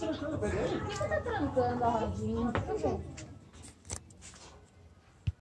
Por que você tá trancando a rodinha? Por quê?